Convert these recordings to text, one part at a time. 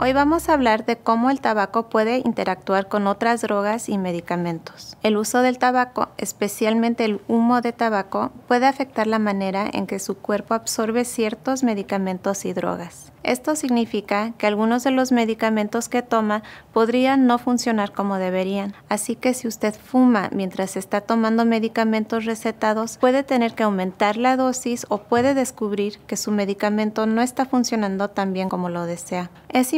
Hoy vamos a hablar de cómo el tabaco puede interactuar con otras drogas y medicamentos. El uso del tabaco, especialmente el humo de tabaco, puede afectar la manera en que su cuerpo absorbe ciertos medicamentos y drogas. Esto significa que algunos de los medicamentos que toma podrían no funcionar como deberían. Así que si usted fuma mientras está tomando medicamentos recetados, puede tener que aumentar la dosis o puede descubrir que su medicamento no está funcionando tan bien como lo desea. Es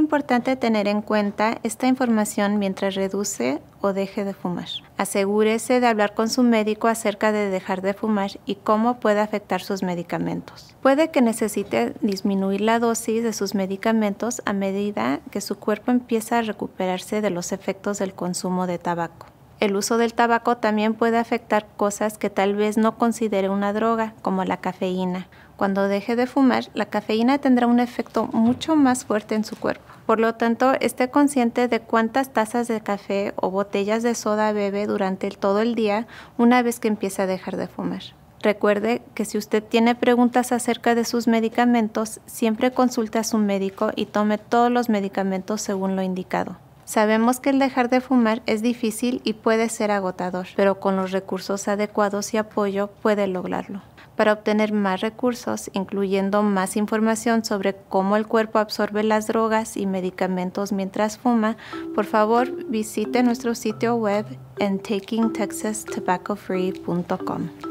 tener en cuenta esta información mientras reduce o deje de fumar. Asegúrese de hablar con su médico acerca de dejar de fumar y cómo puede afectar sus medicamentos. Puede que necesite disminuir la dosis de sus medicamentos a medida que su cuerpo empieza a recuperarse de los efectos del consumo de tabaco. El uso del tabaco también puede afectar cosas que tal vez no considere una droga, como la cafeína. Cuando deje de fumar, la cafeína tendrá un efecto mucho más fuerte en su cuerpo. Por lo tanto, esté consciente de cuántas tazas de café o botellas de soda bebe durante todo el día una vez que empiece a dejar de fumar. Recuerde que si usted tiene preguntas acerca de sus medicamentos, siempre consulte a su médico y tome todos los medicamentos según lo indicado. Sabemos que el dejar de fumar es difícil y puede ser agotador, pero con los recursos adecuados y apoyo puede lograrlo. Para obtener más recursos, incluyendo más información sobre cómo el cuerpo absorbe las drogas y medicamentos mientras fuma, por favor visite nuestro sitio web en takingtexastobaccofree.com.